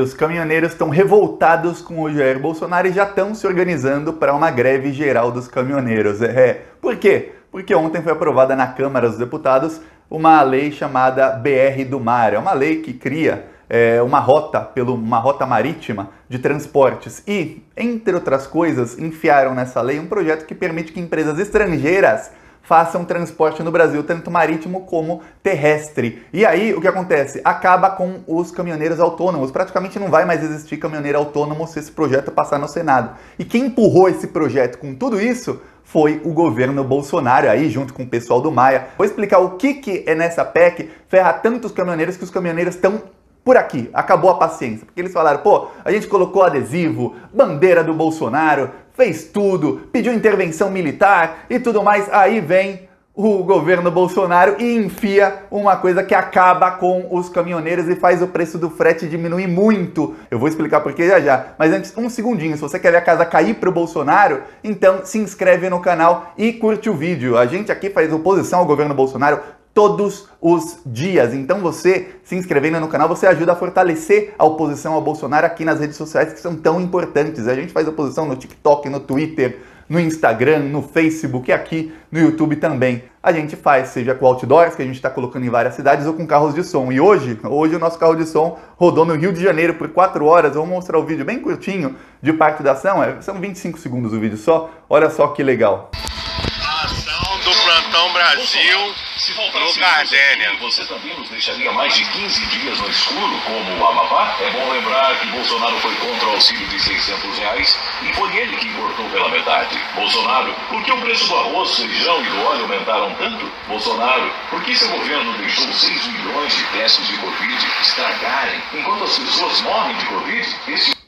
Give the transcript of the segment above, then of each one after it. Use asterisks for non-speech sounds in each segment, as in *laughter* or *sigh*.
Os caminhoneiros estão revoltados com o Jair Bolsonaro e já estão se organizando para uma greve geral dos caminhoneiros. É, por quê? Porque ontem foi aprovada na Câmara dos Deputados uma lei chamada BR do Mar. É uma lei que cria é, uma rota, pelo, uma rota marítima de transportes e, entre outras coisas, enfiaram nessa lei um projeto que permite que empresas estrangeiras façam transporte no Brasil, tanto marítimo como terrestre. E aí o que acontece? Acaba com os caminhoneiros autônomos. Praticamente não vai mais existir caminhoneiro autônomo se esse projeto passar no Senado. E quem empurrou esse projeto com tudo isso foi o governo Bolsonaro, aí junto com o pessoal do Maia. Vou explicar o que, que é nessa PEC ferra tantos caminhoneiros que os caminhoneiros estão por aqui, acabou a paciência. Porque eles falaram, pô, a gente colocou adesivo, bandeira do Bolsonaro, fez tudo, pediu intervenção militar e tudo mais. Aí vem o governo Bolsonaro e enfia uma coisa que acaba com os caminhoneiros e faz o preço do frete diminuir muito. Eu vou explicar por que já já. Mas antes, um segundinho. Se você quer ver a casa cair pro Bolsonaro, então se inscreve no canal e curte o vídeo. A gente aqui faz oposição ao governo Bolsonaro todos os dias. Então você se inscrevendo no canal, você ajuda a fortalecer a oposição ao Bolsonaro aqui nas redes sociais que são tão importantes. A gente faz oposição no TikTok, no Twitter, no Instagram, no Facebook e aqui no YouTube também. A gente faz, seja com outdoors, que a gente está colocando em várias cidades, ou com carros de som. E hoje, hoje o nosso carro de som rodou no Rio de Janeiro por 4 horas. Vou mostrar o vídeo bem curtinho de parte da ação. É, são 25 segundos o vídeo só. Olha só que legal. Ação do Plantão Brasil Faltasse Gardênia. você também nos deixaria mais de 15 dias no escuro, como o Amapá? É bom lembrar que Bolsonaro foi contra o auxílio de 600 reais e foi ele que cortou pela metade. Bolsonaro, por que o preço do arroz, feijão e do óleo aumentaram tanto? Bolsonaro, por que seu governo deixou 6 milhões de testes de Covid estragarem enquanto as pessoas morrem de Covid? Esse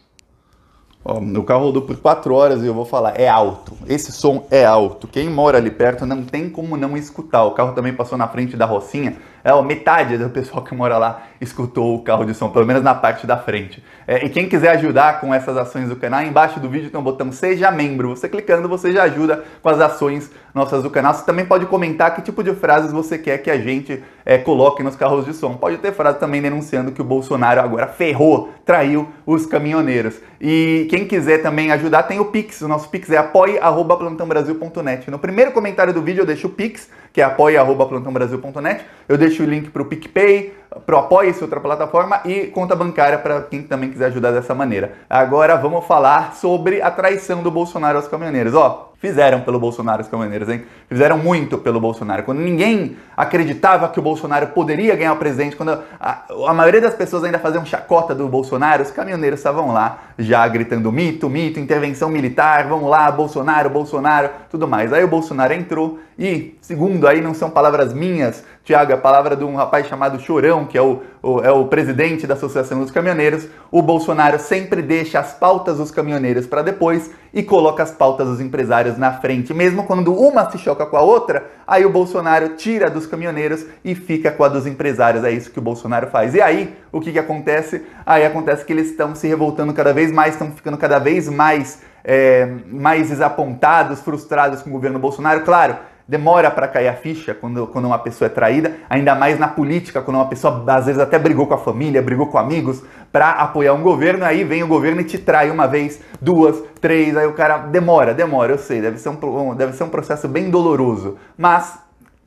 Ó, o carro rodou por 4 horas e eu vou falar, é alto. Esse som é alto. Quem mora ali perto não tem como não escutar. O carro também passou na frente da Rocinha. É, metade do pessoal que mora lá escutou o carro de som, pelo menos na parte da frente. É, e quem quiser ajudar com essas ações do canal, embaixo do vídeo tem um botão Seja Membro. Você clicando, você já ajuda com as ações nossas do canal. Você também pode comentar que tipo de frases você quer que a gente é, coloque nos carros de som. Pode ter frase também denunciando que o Bolsonaro agora ferrou, traiu os caminhoneiros. E quem quiser também ajudar, tem o Pix. O nosso Pix é apoie.plantãobrasil.net. No primeiro comentário do vídeo eu deixo o Pix, que é apoie.plantãobrasil.net. Eu deixo o link para o PicPay, para o Apoia-se, outra plataforma, e conta bancária para quem também quiser ajudar dessa maneira. Agora vamos falar sobre a traição do Bolsonaro aos caminhoneiros. Ó, fizeram pelo Bolsonaro os caminhoneiros, hein? Fizeram muito pelo Bolsonaro. Quando ninguém acreditava que o Bolsonaro poderia ganhar o presidente, quando a, a maioria das pessoas ainda faziam chacota do Bolsonaro, os caminhoneiros estavam lá já gritando mito, mito, intervenção militar, vamos lá, Bolsonaro, Bolsonaro, tudo mais. Aí o Bolsonaro entrou e, segundo aí, não são palavras minhas, Tiago, é a palavra de um rapaz chamado Chorão, que é o, o, é o presidente da Associação dos Caminhoneiros, o Bolsonaro sempre deixa as pautas dos caminhoneiros para depois e coloca as pautas dos empresários na frente. Mesmo quando uma se choca com a outra, aí o Bolsonaro tira dos caminhoneiros e fica com a dos empresários. É isso que o Bolsonaro faz. E aí, o que, que acontece? Aí acontece que eles estão se revoltando cada vez mais, estão ficando cada vez mais, é, mais desapontados, frustrados com o governo Bolsonaro. Claro, demora para cair a ficha quando, quando uma pessoa é traída, ainda mais na política, quando uma pessoa às vezes até brigou com a família, brigou com amigos para apoiar um governo, aí vem o governo e te trai uma vez, duas, três, aí o cara demora, demora, eu sei, deve ser um, deve ser um processo bem doloroso, mas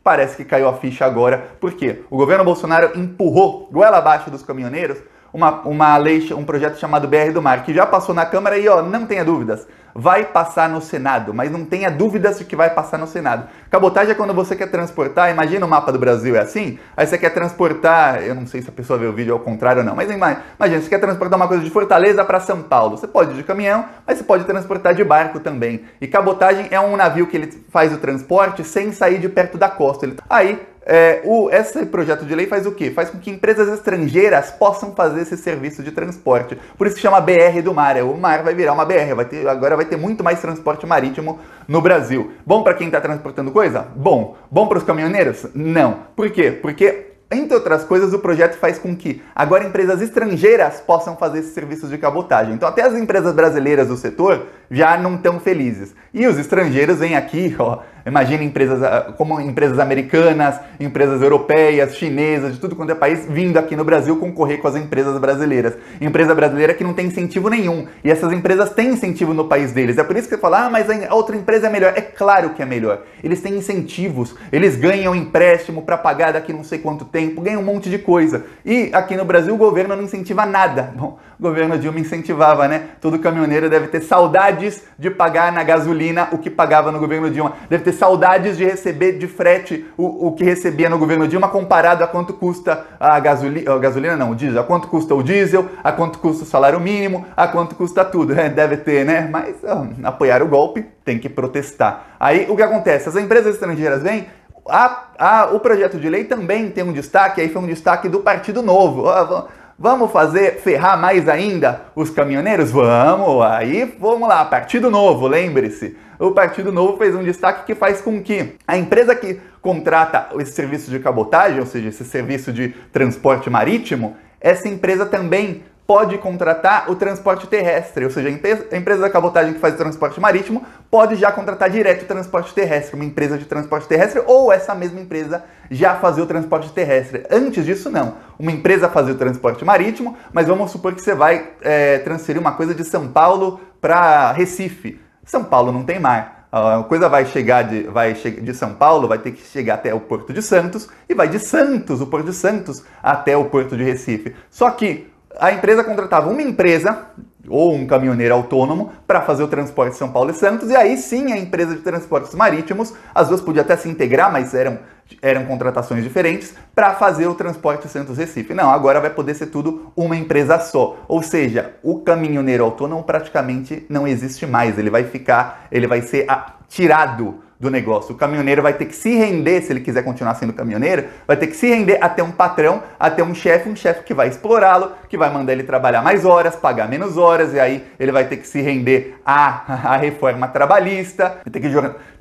parece que caiu a ficha agora, porque o governo Bolsonaro empurrou goela abaixo dos caminhoneiros uma, uma lei, um projeto chamado BR do Mar, que já passou na Câmara e ó, não tenha dúvidas, vai passar no Senado, mas não tenha dúvidas de que vai passar no Senado. Cabotagem é quando você quer transportar, imagina o mapa do Brasil é assim, aí você quer transportar, eu não sei se a pessoa vê o vídeo ao contrário ou não, mas imagina, você quer transportar uma coisa de Fortaleza para São Paulo, você pode de caminhão, mas você pode transportar de barco também. E cabotagem é um navio que ele faz o transporte sem sair de perto da costa. Ele, aí é, o, esse projeto de lei faz o quê? Faz com que empresas estrangeiras possam fazer esse serviço de transporte. Por isso que chama BR do mar. É, o mar vai virar uma BR. Vai ter, agora vai ter muito mais transporte marítimo no Brasil. Bom para quem está transportando coisa? Bom. Bom para os caminhoneiros? Não. Por quê? Porque entre outras coisas, o projeto faz com que agora empresas estrangeiras possam fazer esses serviços de cabotagem. Então, até as empresas brasileiras do setor, já não estão felizes. E os estrangeiros vêm aqui, *laughs* ó, imagina empresas ah, como empresas americanas, empresas europeias, chinesas, de tudo quanto é país, vindo aqui no Brasil concorrer com as empresas brasileiras. Empresa brasileira que não tem incentivo nenhum. E essas empresas têm incentivo no país deles. É por isso que você fala, ah, mas a outra empresa é melhor. É claro que é melhor. Eles têm incentivos, eles ganham empréstimo para pagar daqui não sei quanto tempo, ganham um monte de coisa. E aqui no Brasil o governo não incentiva nada. *laughs* Bom, o governo Dilma incentivava, né? Todo caminhoneiro deve ter saudades de pagar na gasolina o que pagava no governo Dilma. Deve ter saudades de receber de frete o, o que recebia no governo Dilma comparado a quanto custa a gasolina, a gasolina não, o diesel, a quanto custa o diesel, a quanto custa o salário mínimo, a quanto custa tudo. É, deve ter, né? Mas apoiar o golpe tem que protestar. Aí o que acontece? As empresas estrangeiras vêm, a, a, o projeto de lei também tem um destaque, aí foi um destaque do Partido Novo. Vamos fazer ferrar mais ainda os caminhoneiros? Vamos! Aí vamos lá, Partido Novo, lembre-se. O Partido Novo fez um destaque que faz com que a empresa que contrata esse serviço de cabotagem, ou seja, esse serviço de transporte marítimo, essa empresa também pode contratar o transporte terrestre, ou seja, a empresa da cabotagem que faz o transporte marítimo pode já contratar direto o transporte terrestre, uma empresa de transporte terrestre, ou essa mesma empresa já fazer o transporte terrestre. Antes disso, não. Uma empresa fazer o transporte marítimo, mas vamos supor que você vai é, transferir uma coisa de São Paulo para Recife. São Paulo não tem mar. A coisa vai chegar de, vai de São Paulo, vai ter que chegar até o Porto de Santos e vai de Santos, o Porto de Santos, até o Porto de Recife. Só que a empresa contratava uma empresa ou um caminhoneiro autônomo para fazer o transporte de São Paulo e Santos, e aí sim a empresa de transportes marítimos, as duas podiam até se integrar, mas eram, eram contratações diferentes, para fazer o transporte Santos-Recife. Não, agora vai poder ser tudo uma empresa só. Ou seja, o caminhoneiro autônomo praticamente não existe mais, ele vai ficar, ele vai ser tirado do negócio. O caminhoneiro vai ter que se render, se ele quiser continuar sendo caminhoneiro, vai ter que se render até um patrão, até um chefe, um chefe que vai explorá-lo, que vai mandar ele trabalhar mais horas, pagar menos horas, e aí ele vai ter que se render à, *laughs* à reforma trabalhista, vai ter que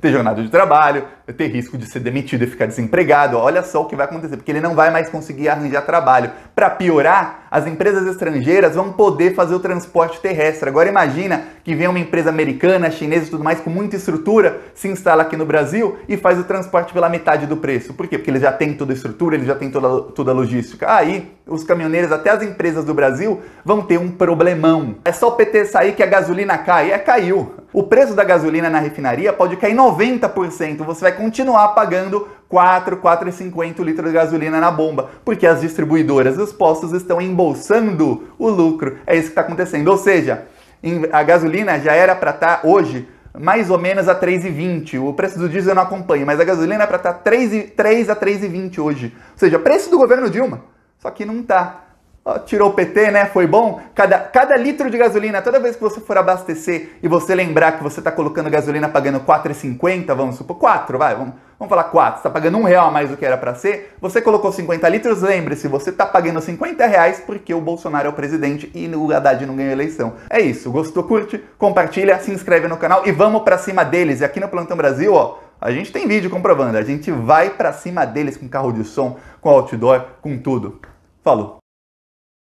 ter jornada de trabalho, ter risco de ser demitido e ficar desempregado. Olha só o que vai acontecer, porque ele não vai mais conseguir arranjar trabalho. Para piorar, as empresas estrangeiras vão poder fazer o transporte terrestre. Agora imagina que vem uma empresa americana, chinesa e tudo mais com muita estrutura, se instala aqui no Brasil e faz o transporte pela metade do preço. Por quê? Porque eles já têm toda a estrutura, eles já têm toda, toda a logística. Aí os caminhoneiros, até as empresas do Brasil, vão ter um problemão. É só o PT sair que a gasolina cai. É, caiu. O preço da gasolina na refinaria pode cair 90%. Você vai continuar pagando 4, 4,50 litros de gasolina na bomba, porque as distribuidoras e os postos estão embolsando o lucro. É isso que está acontecendo. Ou seja, a gasolina já era para estar tá hoje mais ou menos a 3,20. O preço do diesel eu não acompanho, mas a gasolina é para estar tá 3, 3 a 3,20 hoje. Ou seja, preço do governo Dilma. Só que não está tirou o PT, né? Foi bom. Cada, cada litro de gasolina, toda vez que você for abastecer e você lembrar que você está colocando gasolina pagando 4,50, vamos supor, 4, vai, vamos, vamos falar 4, está pagando um real a mais do que era para ser, você colocou 50 litros, lembre-se, você está pagando 50 reais porque o Bolsonaro é o presidente e o Haddad não ganhou eleição. É isso, gostou, curte, compartilha, se inscreve no canal e vamos para cima deles. E aqui no Plantão Brasil, ó, a gente tem vídeo comprovando, a gente vai para cima deles com carro de som, com outdoor, com tudo. Falou!